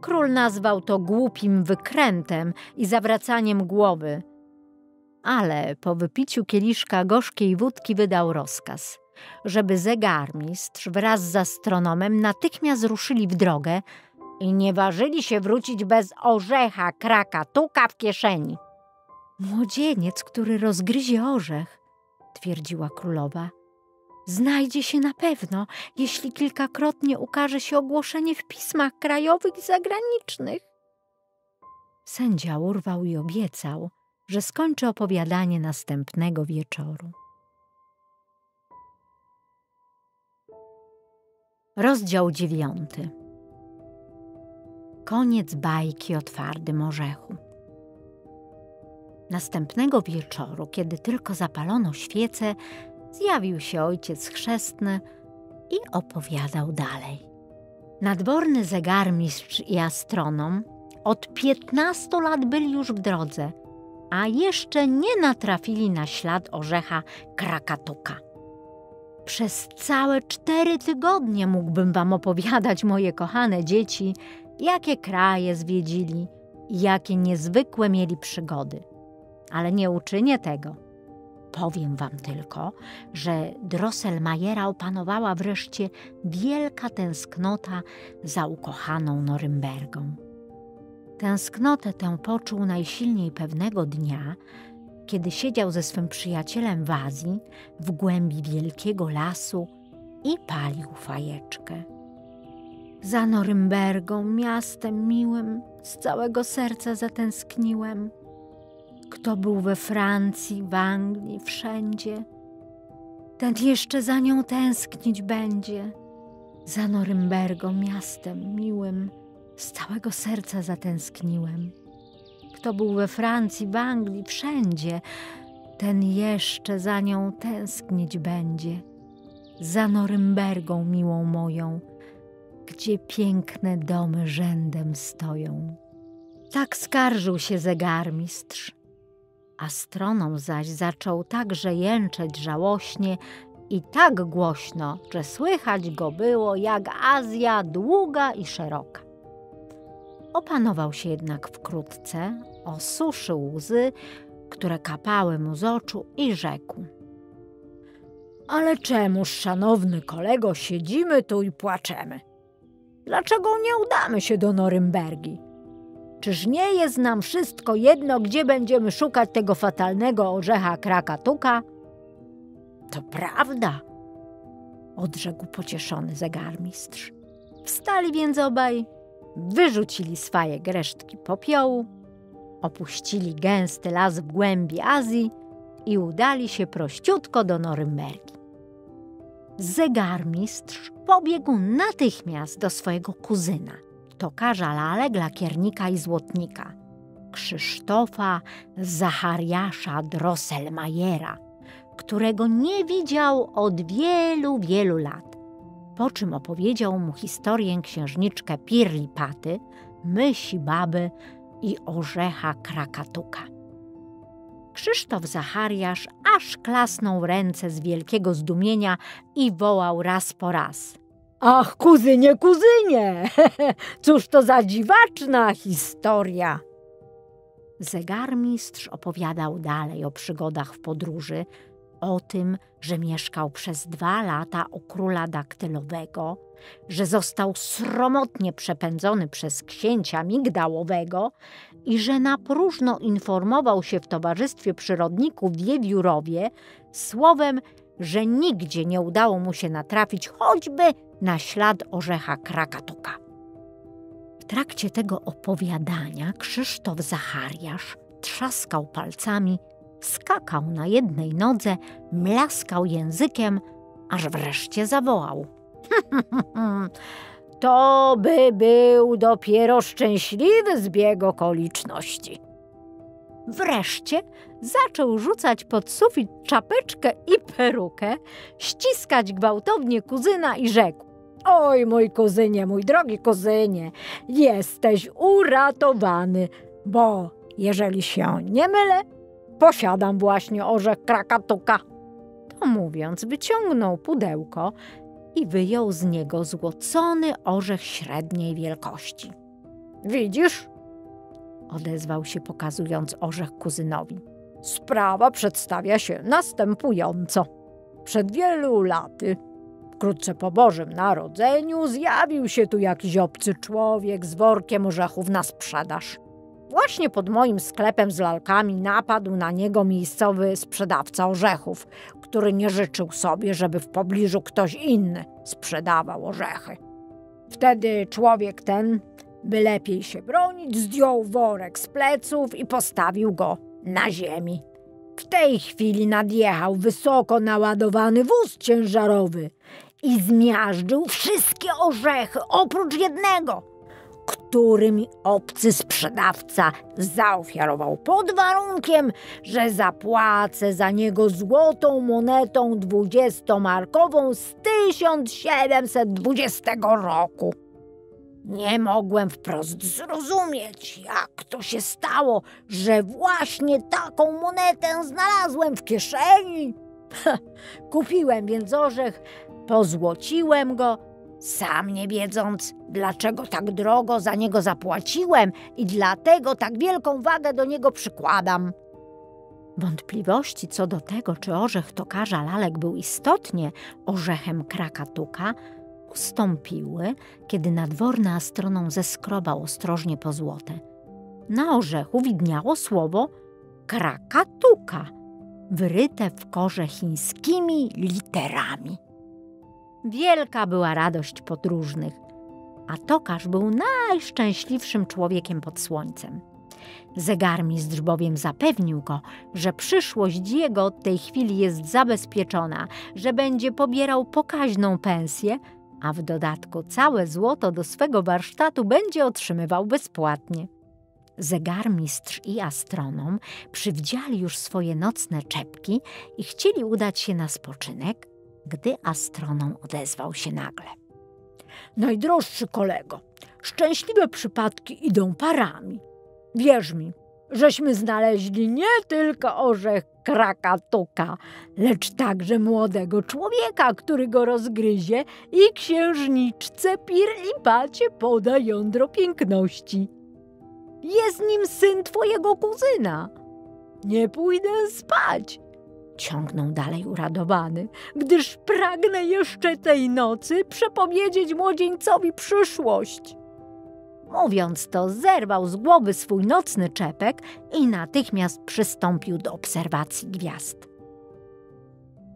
Król nazwał to głupim wykrętem i zawracaniem głowy, ale po wypiciu kieliszka gorzkiej wódki wydał rozkaz, żeby zegarmistrz wraz z astronomem natychmiast ruszyli w drogę i nie ważyli się wrócić bez orzecha krakatuka w kieszeni. Młodzieniec, który rozgryzie orzech, twierdziła królowa, znajdzie się na pewno, jeśli kilkakrotnie ukaże się ogłoszenie w pismach krajowych i zagranicznych. Sędzia urwał i obiecał, że skończy opowiadanie następnego wieczoru. Rozdział dziewiąty. Koniec bajki o twardym orzechu. Następnego wieczoru, kiedy tylko zapalono świece, zjawił się ojciec chrzestny i opowiadał dalej. Nadworny zegarmistrz i astronom od piętnastu lat byli już w drodze, a jeszcze nie natrafili na ślad orzecha krakatuka. Przez całe cztery tygodnie mógłbym wam opowiadać, moje kochane dzieci, jakie kraje zwiedzili i jakie niezwykłe mieli przygody. Ale nie uczynię tego. Powiem wam tylko, że Drosselmajera opanowała wreszcie wielka tęsknota za ukochaną Norymbergą. Tęsknotę tę poczuł najsilniej pewnego dnia, kiedy siedział ze swym przyjacielem w Azji, w głębi wielkiego lasu i palił fajeczkę. Za Norymbergą, miastem miłym, z całego serca zatęskniłem. Kto był we Francji, w Anglii, wszędzie, ten jeszcze za nią tęsknić będzie. Za Norymbergą, miastem miłym, z całego serca zatęskniłem. Kto był we Francji, w Anglii, wszędzie, ten jeszcze za nią tęsknić będzie. Za Norymbergą miłą moją, gdzie piękne domy rzędem stoją. Tak skarżył się zegarmistrz. Astronom zaś zaczął także jęczeć żałośnie i tak głośno, że słychać go było jak Azja długa i szeroka. Opanował się jednak wkrótce, osuszył łzy, które kapały mu z oczu i rzekł. Ale czemuż, szanowny kolego, siedzimy tu i płaczemy? Dlaczego nie udamy się do Norymbergi? Czyż nie jest nam wszystko jedno, gdzie będziemy szukać tego fatalnego orzecha krakatuka? To prawda, odrzekł pocieszony zegarmistrz. Wstali więc obaj wyrzucili swaje resztki popiołu, opuścili gęsty las w głębi Azji i udali się prościutko do Norymbergi. Zegarmistrz pobiegł natychmiast do swojego kuzyna, tokarza lalek, lakiernika i złotnika, Krzysztofa Zachariasza Drosselmajera, którego nie widział od wielu, wielu lat po czym opowiedział mu historię księżniczkę Pirlipaty, mysi baby i orzecha Krakatuka. Krzysztof Zachariasz aż klasnął ręce z wielkiego zdumienia i wołał raz po raz. Ach, kuzynie, kuzynie! Cóż to za dziwaczna historia! Zegarmistrz opowiadał dalej o przygodach w podróży, o tym, że mieszkał przez dwa lata u króla daktylowego, że został sromotnie przepędzony przez księcia migdałowego i że na próżno informował się w towarzystwie przyrodników Wiewiórowie, słowem, że nigdzie nie udało mu się natrafić choćby na ślad orzecha krakatuka. W trakcie tego opowiadania Krzysztof Zachariasz trzaskał palcami, skakał na jednej nodze, mlaskał językiem, aż wreszcie zawołał. To by był dopiero szczęśliwy zbieg okoliczności. Wreszcie zaczął rzucać pod sufit czapeczkę i perukę, ściskać gwałtownie kuzyna i rzekł. Oj, mój kuzynie, mój drogi kuzynie, jesteś uratowany, bo jeżeli się nie mylę, posiadam właśnie orzech krakatuka. To mówiąc, wyciągnął pudełko i wyjął z niego złocony orzech średniej wielkości. Widzisz? Odezwał się, pokazując orzech kuzynowi. Sprawa przedstawia się następująco. Przed wielu laty, wkrótce po Bożym Narodzeniu, zjawił się tu jakiś obcy człowiek z workiem orzechów na sprzedaż. Właśnie pod moim sklepem z lalkami napadł na niego miejscowy sprzedawca orzechów, który nie życzył sobie, żeby w pobliżu ktoś inny sprzedawał orzechy. Wtedy człowiek ten, by lepiej się bronić, zdjął worek z pleców i postawił go na ziemi. W tej chwili nadjechał wysoko naładowany wóz ciężarowy i zmiażdżył wszystkie orzechy oprócz jednego – który mi obcy sprzedawca zaofiarował pod warunkiem, że zapłacę za niego złotą monetą dwudziestomarkową z 1720 roku. Nie mogłem wprost zrozumieć, jak to się stało, że właśnie taką monetę znalazłem w kieszeni. Kupiłem więc orzech, pozłociłem go sam nie wiedząc, dlaczego tak drogo za niego zapłaciłem i dlatego tak wielką wagę do niego przykładam. Wątpliwości co do tego, czy orzech tokarza lalek był istotnie orzechem krakatuka, ustąpiły, kiedy nadworny astronom zeskrobał ostrożnie po złote. Na orzechu widniało słowo krakatuka, wyryte w korze chińskimi literami. Wielka była radość podróżnych, a tokarz był najszczęśliwszym człowiekiem pod słońcem. Zegarmistrz bowiem zapewnił go, że przyszłość jego od tej chwili jest zabezpieczona, że będzie pobierał pokaźną pensję, a w dodatku całe złoto do swego warsztatu będzie otrzymywał bezpłatnie. Zegarmistrz i astronom przywdziali już swoje nocne czepki i chcieli udać się na spoczynek, gdy astronom odezwał się nagle. Najdroższy kolego, szczęśliwe przypadki idą parami. Wierz mi, żeśmy znaleźli nie tylko orzech krakatuka, lecz także młodego człowieka, który go rozgryzie i księżniczce Pirlipacie poda jądro piękności. Jest nim syn twojego kuzyna. Nie pójdę spać, ciągnął dalej uradowany, gdyż pragnę jeszcze tej nocy przepowiedzieć młodzieńcowi przyszłość. Mówiąc to, zerwał z głowy swój nocny czepek i natychmiast przystąpił do obserwacji gwiazd.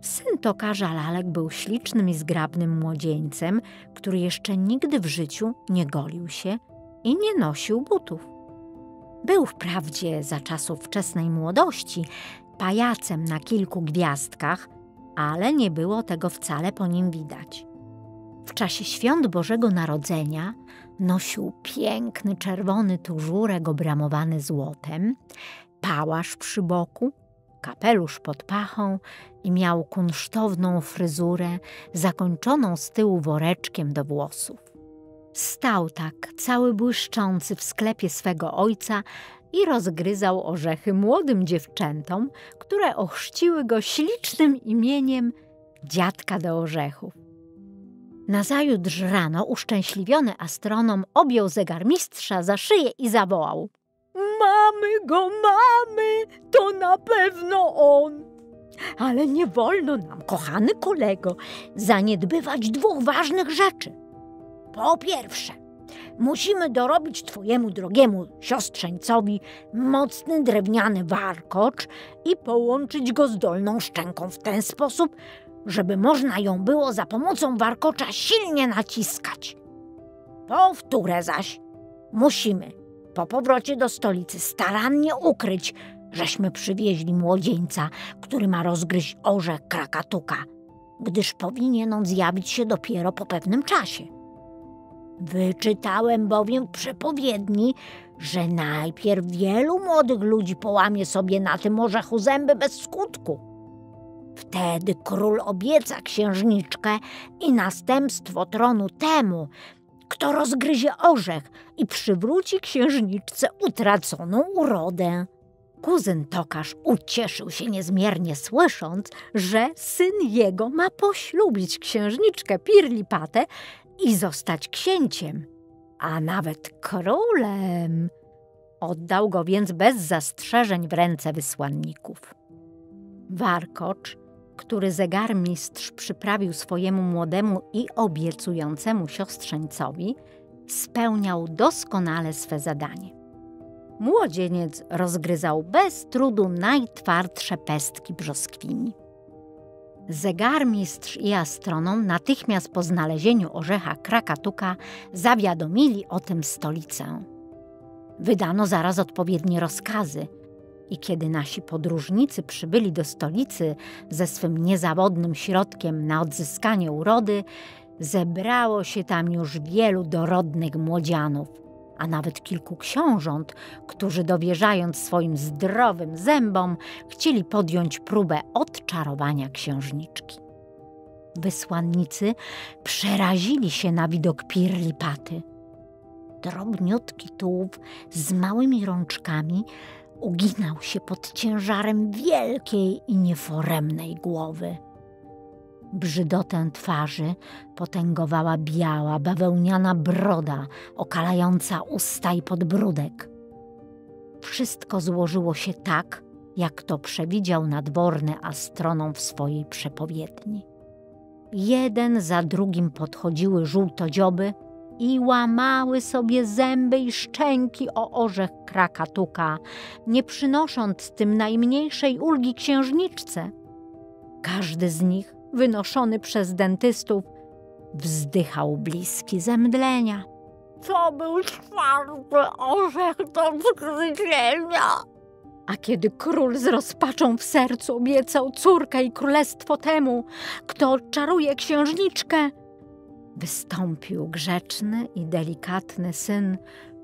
Syn tokarza Lalek był ślicznym i zgrabnym młodzieńcem, który jeszcze nigdy w życiu nie golił się i nie nosił butów. Był wprawdzie za czasów wczesnej młodości pajacem na kilku gwiazdkach, ale nie było tego wcale po nim widać. W czasie świąt Bożego Narodzenia nosił piękny czerwony tużurek obramowany złotem, pałasz przy boku, kapelusz pod pachą i miał kunsztowną fryzurę zakończoną z tyłu woreczkiem do włosów. Stał tak, cały błyszczący w sklepie swego ojca i rozgryzał orzechy młodym dziewczętom, które ochrzciły go ślicznym imieniem dziadka do orzechów. Nazajutrz rano uszczęśliwiony astronom objął zegarmistrza za szyję i zawołał. Mamy go, mamy! To na pewno on! Ale nie wolno nam, kochany kolego, zaniedbywać dwóch ważnych rzeczy. Po pierwsze, musimy dorobić twojemu drogiemu siostrzeńcowi mocny drewniany warkocz i połączyć go z dolną szczęką w ten sposób, żeby można ją było za pomocą warkocza silnie naciskać. Powtórę zaś, musimy po powrocie do stolicy starannie ukryć, żeśmy przywieźli młodzieńca, który ma rozgryźć orzech krakatuka, gdyż powinien on zjawić się dopiero po pewnym czasie. Wyczytałem bowiem w przepowiedni, że najpierw wielu młodych ludzi połamie sobie na tym orzechu zęby bez skutku. Wtedy król obieca księżniczkę i następstwo tronu temu, kto rozgryzie orzech i przywróci księżniczce utraconą urodę. Kuzyn Tokarz ucieszył się niezmiernie, słysząc, że syn jego ma poślubić księżniczkę Pirlipatę i zostać księciem, a nawet królem. Oddał go więc bez zastrzeżeń w ręce wysłanników. Warkocz, który zegarmistrz przyprawił swojemu młodemu i obiecującemu siostrzeńcowi, spełniał doskonale swe zadanie. Młodzieniec rozgryzał bez trudu najtwardsze pestki brzoskwini. Zegarmistrz i astronom natychmiast po znalezieniu orzecha Krakatuka zawiadomili o tym stolicę. Wydano zaraz odpowiednie rozkazy i kiedy nasi podróżnicy przybyli do stolicy ze swym niezawodnym środkiem na odzyskanie urody, zebrało się tam już wielu dorodnych młodzianów – a nawet kilku książąt, którzy dowierzając swoim zdrowym zębom, chcieli podjąć próbę odczarowania księżniczki. Wysłannicy przerazili się na widok Pirlipaty. Drobniutki tułów z małymi rączkami uginał się pod ciężarem wielkiej i nieforemnej głowy. Brzydotę twarzy potęgowała biała, bawełniana broda, okalająca usta i podbródek. Wszystko złożyło się tak, jak to przewidział nadworny astronom w swojej przepowiedni. Jeden za drugim podchodziły żółtodzioby i łamały sobie zęby i szczęki o orzech krakatuka, nie przynosząc tym najmniejszej ulgi księżniczce. Każdy z nich wynoszony przez dentystów, wzdychał bliski zemdlenia. To był czwarty orzech do zgryzienia. A kiedy król z rozpaczą w sercu obiecał córkę i królestwo temu, kto czaruje księżniczkę, wystąpił grzeczny i delikatny syn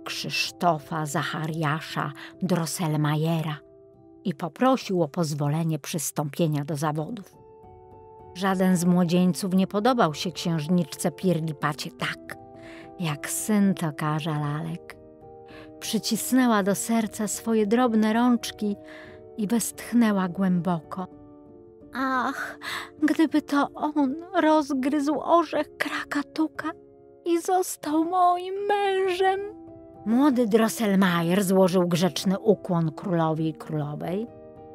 Krzysztofa Zachariasza Drosselmajera i poprosił o pozwolenie przystąpienia do zawodów. Żaden z młodzieńców nie podobał się księżniczce Pirlipacie tak, jak syn tokarza lalek. Przycisnęła do serca swoje drobne rączki i westchnęła głęboko. Ach, gdyby to on rozgryzł orzech krakatuka i został moim mężem. Młody Drosselmayer złożył grzeczny ukłon królowi i królowej,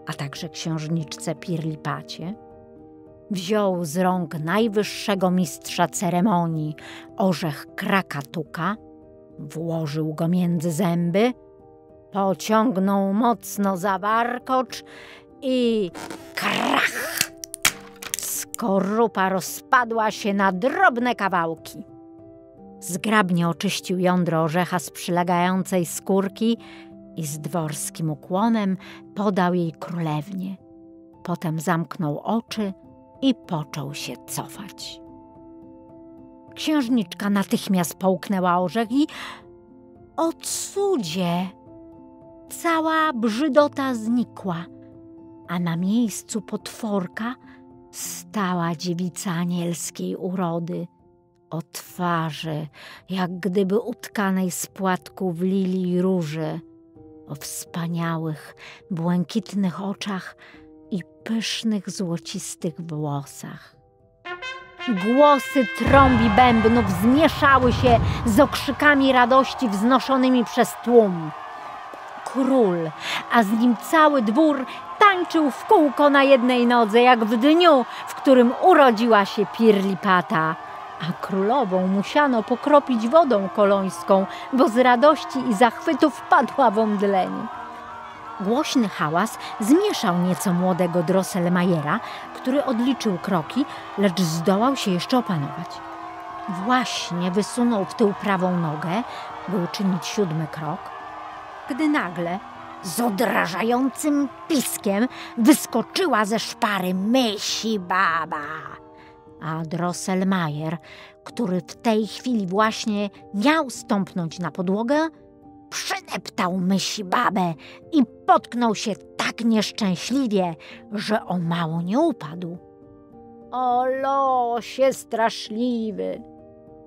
a także księżniczce Pirlipacie wziął z rąk najwyższego mistrza ceremonii orzech krakatuka, włożył go między zęby, pociągnął mocno za warkocz i krach! Skorupa rozpadła się na drobne kawałki. Zgrabnie oczyścił jądro orzecha z przylegającej skórki i z dworskim ukłonem podał jej królewnie. Potem zamknął oczy i począł się cofać. Księżniczka natychmiast połknęła orzech i o cudzie! Cała brzydota znikła, a na miejscu potworka stała dziewica anielskiej urody, o twarzy, jak gdyby utkanej z płatków lilii róży, o wspaniałych, błękitnych oczach i pysznych, złocistych włosach. Głosy trąbi bębnów zmieszały się z okrzykami radości wznoszonymi przez tłum. Król, a z nim cały dwór tańczył w kółko na jednej nodze, jak w dniu, w którym urodziła się Pirlipata. A królową musiano pokropić wodą kolońską, bo z radości i zachwytu wpadła w omdlenie. Głośny hałas zmieszał nieco młodego Drosselmajera, który odliczył kroki, lecz zdołał się jeszcze opanować. Właśnie wysunął w tył prawą nogę, by uczynić siódmy krok, gdy nagle z odrażającym piskiem wyskoczyła ze szpary mysi baba. A Drosselmajer, który w tej chwili właśnie miał stąpnąć na podłogę, przydeptał mysi babę i potknął się tak nieszczęśliwie, że o mało nie upadł. O losie straszliwy!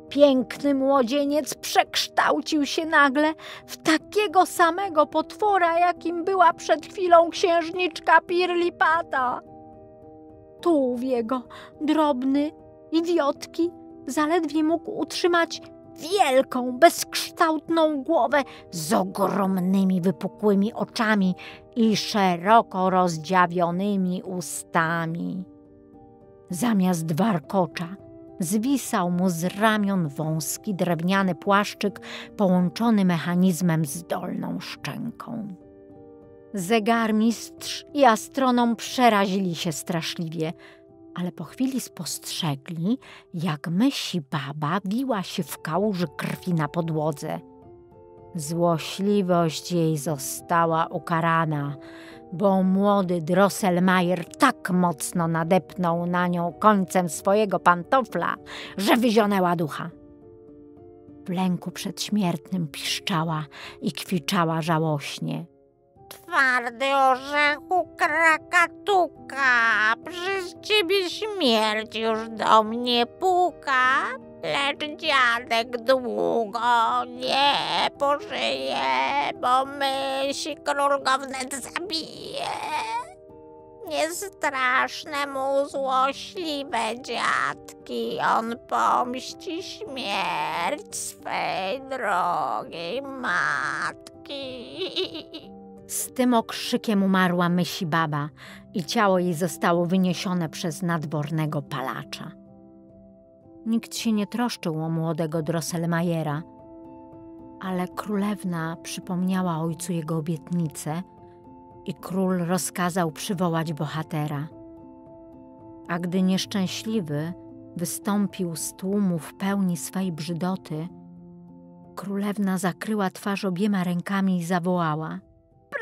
Piękny młodzieniec przekształcił się nagle w takiego samego potwora, jakim była przed chwilą księżniczka Pirlipata. Tułów jego, drobny, idiotki, zaledwie mógł utrzymać wielką, bezkształtną głowę z ogromnymi, wypukłymi oczami i szeroko rozdziawionymi ustami. Zamiast warkocza zwisał mu z ramion wąski, drewniany płaszczyk połączony mechanizmem z dolną szczęką. Zegarmistrz i astronom przerazili się straszliwie – ale po chwili spostrzegli, jak myśli baba wiła się w kałuży krwi na podłodze. Złośliwość jej została ukarana, bo młody Drosselmajer tak mocno nadepnął na nią końcem swojego pantofla, że wyzionęła ducha. W lęku przedśmiertnym piszczała i kwiczała żałośnie twardy orzechu krakatuka, przez ciebie śmierć już do mnie puka, lecz dziadek długo nie pożyje, bo myśl król go wnet zabije. Niestraszne mu złośliwe dziadki, on pomści śmierć swej drogiej matki. Z tym okrzykiem umarła mysi baba i ciało jej zostało wyniesione przez nadwornego palacza. Nikt się nie troszczył o młodego Drosselmajera, ale królewna przypomniała ojcu jego obietnicę i król rozkazał przywołać bohatera. A gdy nieszczęśliwy wystąpił z tłumu w pełni swej brzydoty, królewna zakryła twarz obiema rękami i zawołała –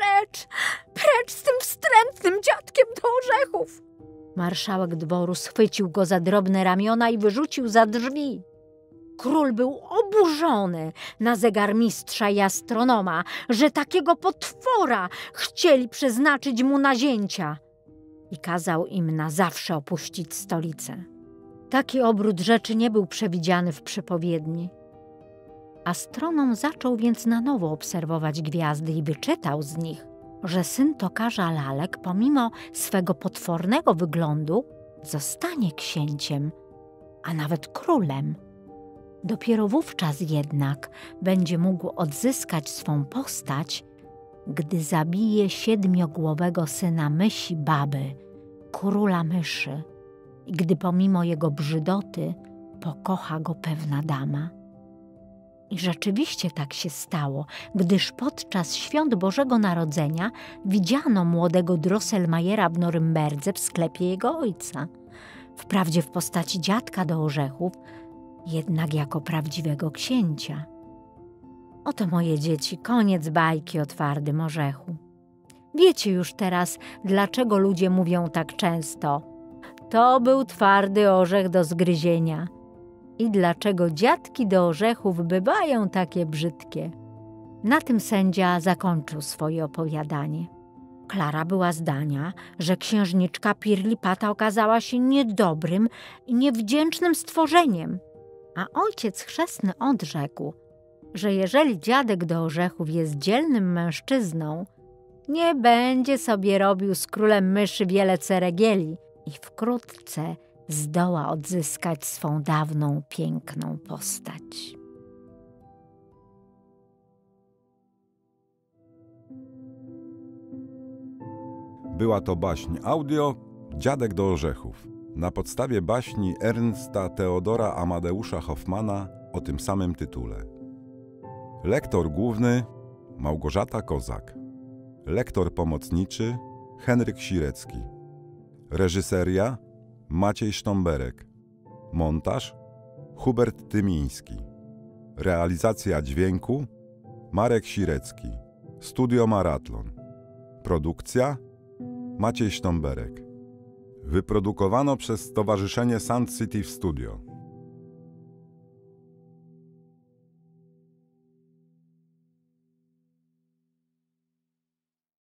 Precz, precz z tym wstrętnym dziadkiem do orzechów! Marszałek dworu schwycił go za drobne ramiona i wyrzucił za drzwi. Król był oburzony na zegarmistrza i astronoma, że takiego potwora chcieli przeznaczyć mu na zięcia i kazał im na zawsze opuścić stolicę. Taki obrót rzeczy nie był przewidziany w przepowiedni. Astronom zaczął więc na nowo obserwować gwiazdy i wyczytał z nich, że syn tokarza lalek, pomimo swego potwornego wyglądu, zostanie księciem, a nawet królem. Dopiero wówczas jednak będzie mógł odzyskać swą postać, gdy zabije siedmiogłowego syna mysi baby, króla myszy, i gdy pomimo jego brzydoty pokocha go pewna dama. I rzeczywiście tak się stało, gdyż podczas świąt Bożego Narodzenia widziano młodego Drosselmajera w Norymberdze w sklepie jego ojca. Wprawdzie w postaci dziadka do orzechów, jednak jako prawdziwego księcia. Oto moje dzieci, koniec bajki o twardym orzechu. Wiecie już teraz, dlaczego ludzie mówią tak często. To był twardy orzech do zgryzienia – i dlaczego dziadki do orzechów bywają takie brzydkie. Na tym sędzia zakończył swoje opowiadanie. Klara była zdania, że księżniczka Pirlipata okazała się niedobrym i niewdzięcznym stworzeniem, a ojciec chrzestny odrzekł, że jeżeli dziadek do orzechów jest dzielnym mężczyzną, nie będzie sobie robił z królem myszy wiele ceregieli i wkrótce zdoła odzyskać swą dawną piękną postać. Była to baśń audio Dziadek do orzechów. Na podstawie baśni Ernsta Teodora Amadeusza Hoffmana o tym samym tytule. Lektor główny Małgorzata Kozak. Lektor pomocniczy Henryk Sirecki. Reżyseria Maciej Sztomberek. Montaż Hubert Tymiński. Realizacja dźwięku Marek Sirecki. Studio Maratlon. Produkcja Maciej Sztomberek. Wyprodukowano przez Stowarzyszenie Sound City Studio.